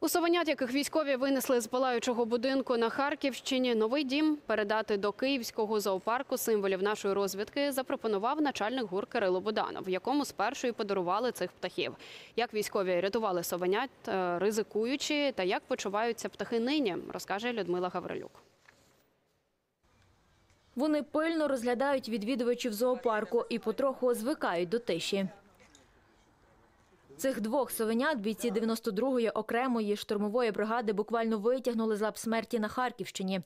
У совенят, яких військові винесли з палаючого будинку на Харківщині, новий дім передати до Київського зоопарку символів нашої розвідки запропонував начальник гур Кирило Буданов, якому спершу і подарували цих птахів. Як військові рятували совенят, е, ризикуючи, та як почуваються птахи нині, розкаже Людмила Гаврилюк. Вони пильно розглядають відвідувачів зоопарку і потроху звикають до тиші. Цих двох совенят бійці 92-ї окремої штурмової бригади буквально витягнули з лап смерті на Харківщині.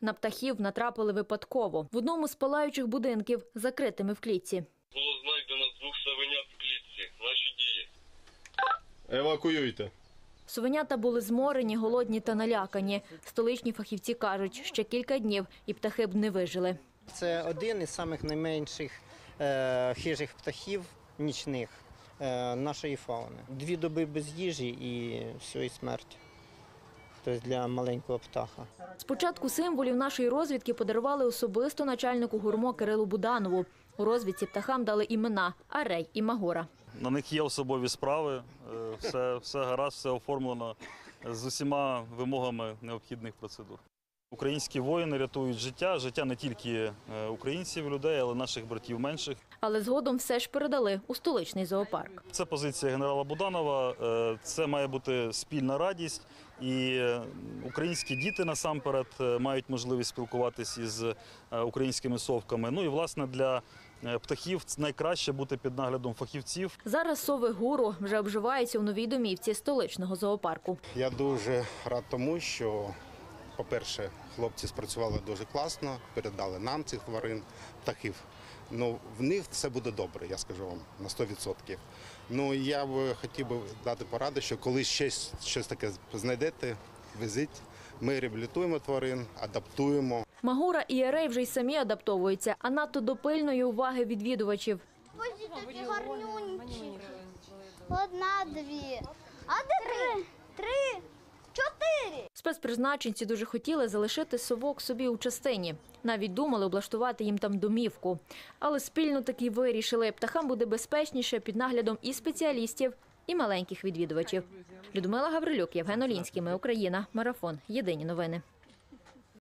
На птахів натрапили випадково в одному з палаючих будинків, закритими в клітці. Було знайдено двох совенят в клітці. Наші дії. Евакуюйте. Совенята були зморені, голодні та налякані. Столичні фахівці кажуть, ще кілька днів і птахи б не вижили. Це один із самих найменших е, хижих птахів нічних нашої фауни. Дві доби без їжі і все, і смерть. Тобто для маленького птаха. Спочатку символів нашої розвідки подарували особисто начальнику гурмо Кирилу Буданову. У розвідці птахам дали імена Арей і Магора. На них є особові справи, е, все, все гаразд, все оформлено з усіма вимогами необхідних процедур. Українські воїни рятують життя, життя не тільки е, українців, людей, але й наших братів менших. Але згодом все ж передали у столичний зоопарк. Це позиція генерала Буданова. е, Це має бути спільна радість, і е, українські діти насамперед мають можливість спілкуватися із українськими совками. Ну і власне для птахів найкраще бути під наглядом фахівців. Зараз сови гуру вже обживаються у новій домівці столичного зоопарку. Я дуже рад тому, що, по-перше, хлопці спрацювали дуже класно, передали нам цих тварин, птахів. Ну, в них все буде добре, я скажу вам, на 100%. Ну, я б хотів би дати пораду, що коли щось, щось таке знайдете, везіть. Ми реабілітуємо тварин, адаптуємо. Магура і Арей вже й самі адаптовуються, а надто до пильної уваги відвідувачів. Ось такі гарнюнькі. Одна, дві. А де три? Спецпризначенці дуже хотіли залишити совок собі у частині. Навіть думали облаштувати їм там домівку. Але спільно таки вирішили, птахам буде безпечніше під наглядом і спеціалістів, і маленьких відвідувачів. Людмила Гаврилюк, Євген Олінський. Ми Україна. Марафон. Єдині новини.